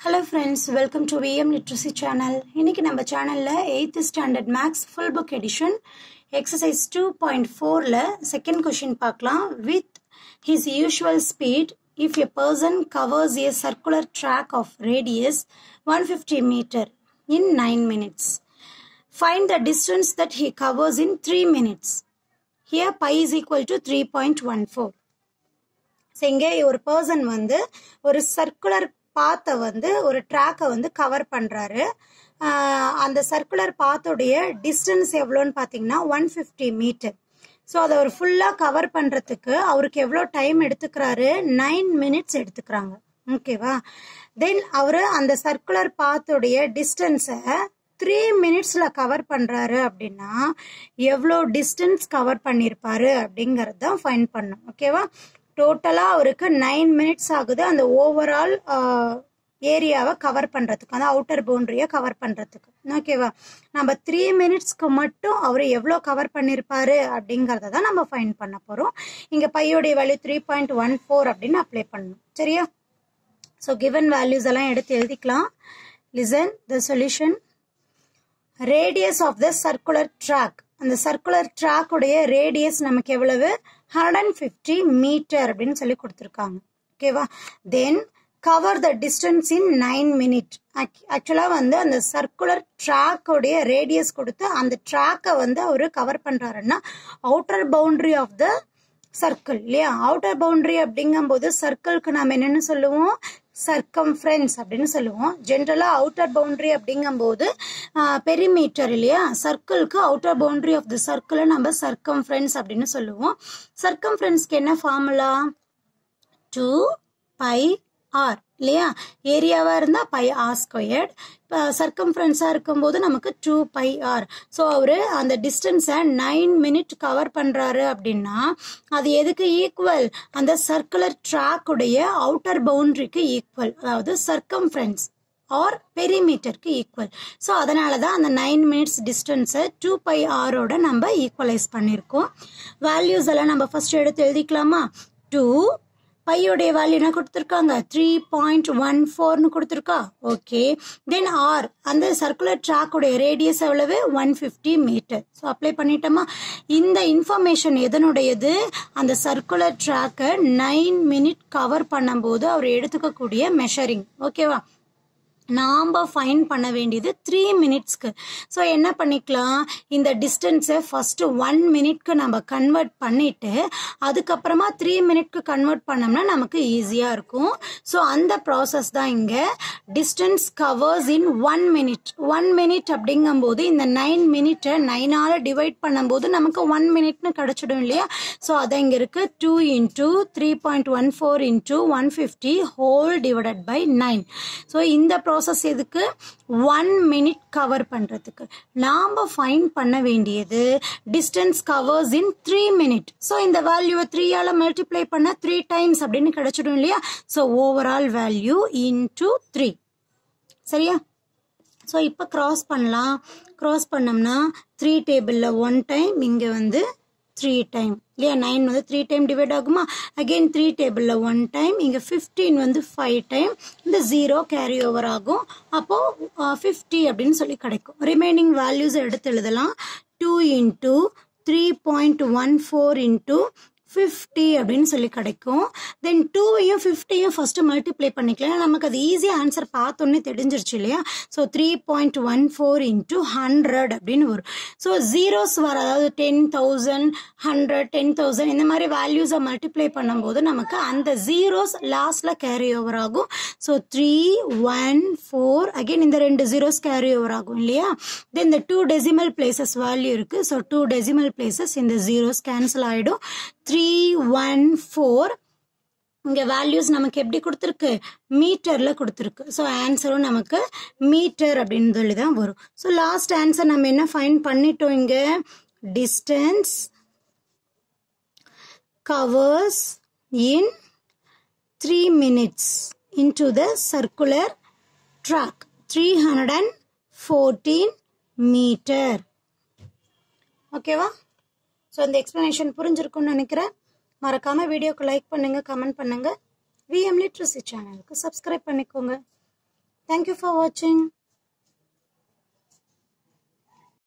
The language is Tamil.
Hello friends welcome to VM literacy channel இன்னைக்கு நம்ம சேனலில் eighth standard maths full book edition exercise two point ஃபோரில் செகண்ட் கொஷின் பார்க்கலாம். With his usual speed if a person covers a circular track of radius one fifty metre in nine minutes find the distance that he covers in three minutes here pi is equal to three point one four so இங்கே ஒரு பர்சன் வந்து ஒரு சர்க்குலர் பாத்தை வந்து ஒரு ட்ராக்கை வந்து கவர் பண்ணுறாரு அந்த சர்க்குலர் பாத்தோடைய டிஸ்டன்ஸ் எவ்வளோன்னு பார்த்தீங்கன்னா ஒன் ஃபிஃப்டி மீட்டர் ஸோ அதை அவர் ஃபுல்லாக கவர் பண்ணுறதுக்கு அவருக்கு எவ்வளோ டைம் எடுத்துக்கிறாரு? நைன் மினிட்ஸ் எடுத்துக்கிறாங்க. ஓகேவா தென் அவர் அந்த சர்க்குலர் பாத்தோடைய டிஸ்டன்ஸை த்ரீ மினிட்ஸில் கவர் பண்ணுறாரு அப்படின்னா எவ்வளோ டிஸ்டன்ஸ் கவர் பண்ணியிருப்பாரு அப்படிங்கிறது தான் ஃபைன் பண்ணும் ஓகேவா டோட்டலாக அவருக்கு நைன் மினிட்ஸ் ஆகுது. அந்த ஓவரால் ஏரியாவை கவர் பண்ணுறதுக்கு அந்த அவுட்டர் பவுண்டரியை கவர் பண்ணுறதுக்கு ஓகேவா நம்ம த்ரீ மினிட்ஸ்க்கு மட்டும் அவர் எவ்வளோ கவர் பண்ணியிருப்பாரு அப்படிங்கிறத தான் நம்ம ஃபைன் பண்ண போகிறோம் இங்கே பையோடைய value three point one four அப்படின்னு அப்ளை பண்ணணும். சரியா? ஸோ கிவன் வேல்யூஸ் எல்லாம் எடுத்து எழுதிக்கலாம். Listen the solution radius of the circular track அந்த சர்க்குலர் ட்ராக்குடைய ரேடியஸ் நமக்கு எவ்வளவு? ஹண்ட்ரட் அண்ட் ஃபிஃப்டி மீட்டர் அப்படின்னு சொல்லி கொடுத்துருக்காங்க. ஓகேவா then cover the distance in nine minute ஆக்சுவலாக வந்து அந்த சர்க்குலர் ட்ராக்குடைய ரேடியஸ் கொடுத்து அந்த ட்ராக்கை வந்து அவர் கவர் பண்ணுறாருன்னா outer boundary of the circle இல்லையா? அவுட்டர் பவுண்ட்ரி அப்படிங்கும்போது சர்க்கிள்க்கு நாம் என்னென்னு சொல்லுவோம்? சர்க்கம்ஃபரன்ஸ் அப்படின்னு சொல்லுவோம். ஜென்ரலாக அவுட்டர் பவுண்ட்ரி அப்படிங்கும்போது பெரிமீட்டர் இல்லையா? சர்க்கிள்க்கு அவுட்டர் பவுண்டரி ஆஃப் த சர்க்கிளை நம்ம சர்க்கம்ஃபரன்ஸ் அப்படின்னு சொல்லுவோம். சர்க்கம்ஃபரன்ஸ்க்கு என்ன ஃபார்முலா டூ பை ஆர் இல்லையா? ஏரியாவாக இருந்தால் பை ஆர் ஸ்கொயர்ட் இப்போ சர்க்கம்ஃபரன்ஸாக இருக்கும்போது நமக்கு டூ பை ஆர் ஸோ அவர் அந்த டிஸ்டன்ஸை நைன் மினிட் கவர் பண்ணுறாரு அப்படின்னா அது எதுக்கு ஈக்குவல் அந்த சர்க்குலர் ட்ராக்குடைய அவுட்டர் பவுண்ட்ரிக்கு ஈக்குவல் அதாவது சர்க்கம்ஃபரன்ஸ் ஆர் பெரிமீட்டருக்கு ஈக்குவல் ஸோ அதனால தான் அந்த நைன் மினிட்ஸ் டிஸ்டன்ஸை டூ பை ஆரோட நம்ம ஈக்குவலைஸ் பண்ணியிருக்கோம் வேல்யூஸ் எல்லாம் நம்ம ஃபர்ஸ்ட் எடுத்து எழுதிக்கலாமா? டூ பையோடைய வேல்யூ என்ன கொடுத்துருக்காங்க? த்ரீ பாயிண்ட் ஒன் ஃபோர்னு கொடுத்துருக்கா? ஓகே தென் ஆர் அந்த சர்க்குலர் ட்ராக்குடைய ரேடியஸ் எவ்வளவு? One fifty metre so apply பண்ணிட்டோமா? இந்த இன்ஃபர்மேஷன் எதனுடையது? அந்த சர்க்குலர் ட்ராக்கை நைன் மினிட் கவர் பண்ணும்போது அவர் எடுத்துக்கக்கூடிய மெஷரிங் ஓகேவா நாம் ஃபைன் பண்ண வேண்டியது த்ரீ மினிட்ஸ்க்கு ஸோ என்ன பண்ணிக்கலாம்? இந்த டிஸ்டன்ஸை ஃபஸ்ட்டு ஒன் மினிட்க்கு நம்ம கன்வெர்ட் பண்ணிவிட்டு அதுக்கப்புறமா த்ரீ மினிட்க்கு கன்வெர்ட் பண்ணோம்னா நமக்கு ஈஸியாக இருக்கும். ஸோ அந்த ப்ராசஸ் தான் இங்கே. Distance covers in one minute one minute அப்படிங்கும்போது இந்த நைன் மினிட்டை நைனால் டிவைட் பண்ணும்போது நமக்கு ஒன் மினிட்னு கிடச்சிடும் இல்லையா? ஸோ அதை இங்கே இருக்குது two into three point one four into one fifty whole divided by nine so இந்த ப்ராசஸ் எதுக்கு? ஒன் மினிட் கவர் பண்ணுறதுக்கு நாம் ஃபைன் பண்ண வேண்டியது distance covers in three minute so இந்த வேல்யூவை த்ரீயால் மல்டிப்ளை பண்ண த்ரீ டைம்ஸ் அப்படின்னு கிடச்சிடும் இல்லையா? So overall value into three சரியா? ஸோ இப்போ க்ராஸ் பண்ணலாம். க்ராஸ் பண்ணோம்னா த்ரீ டேபிளில் ஒன் டைம் இங்கே வந்து த்ரீ டைம் இல்லையா? நைன் வந்து த்ரீ டைம் டிவைட் ஆகுமா? அகெயின் த்ரீ டேபிளில் ஒன் டைம் இங்கே ஃபிஃப்டீன் வந்து ஃபைவ் டைம் இந்த ஜீரோ கேரி ஓவர் ஆகும். அப்போது ஃபிஃப்டி அப்படின்னு சொல்லி கிடைக்கும். ரிமைனிங் வேல்யூஸ் எடுத்து எழுதலாம். Two into three point one four into fifty அப்படின்னு சொல்லி கிடைக்கும். தென் டூவையும் ஃபிஃப்டியும் ஃபஸ்ட்டு மல்டிப்ளை பண்ணிக்கலாம். நமக்கு அது ஈஸியாக ஆன்சர் பார்த்தோன்னே தெரிஞ்சிருச்சு இல்லையா? So three point one four into hundred அப்படின்னு வரும். ஸோ ஜீரோஸ் வர அதாவது ten thousand hundred ten thousand இந்த மாதிரி வேல்யூஸை மல்டிப்ளை பண்ணும்போது நமக்கு அந்த ஜீரோஸ் லாஸ்ட்டில் கேரி ஓவர் ஆகும். So three one four again இந்த ரெண்டு ஜீரோஸ் கேரி ஓவர் ஆகும் இல்லையா? தென் இந்த டூ டெசிமல் பிளேசஸ் வேல்யூ இருக்குது ஸோ டூ டெசிமல் பிளேசஸ் இந்த ஜீரோஸ் கேன்சல் ஆகிடும் த்ரீ ஒன் ஃபோர் இங்கே வேல்யூஸ் நமக்கு எப்படி கொடுத்துருக்கு? மீட்டரில் கொடுத்துருக்கு. ஸோ ஆன்சரும் நமக்கு மீட்டர் அப்படின்னு சொல்லி தான் வரும். ஸோ லாஸ்ட் ஆன்சர் நம்ம என்ன ஃபைன் பண்ணிட்டோம் இங்கே? Distance covers in three minutes into the circular track three hundred and fourteen metre ஓகேவா ஸோ இந்த எக்ஸ்ப்ளனேஷன் புரிஞ்சிருக்கும்னு நினைக்கிறேன். மறக்காமல் வீடியோக்கு லைக் பண்ணுங்கள் கமெண்ட் பண்ணுங்கள் விஎம் லிட்ரஸி சேனலுக்கு சப்ஸ்கிரைப் பண்ணிக்கோங்க. தேங்க்யூ ஃபார் வாட்சிங்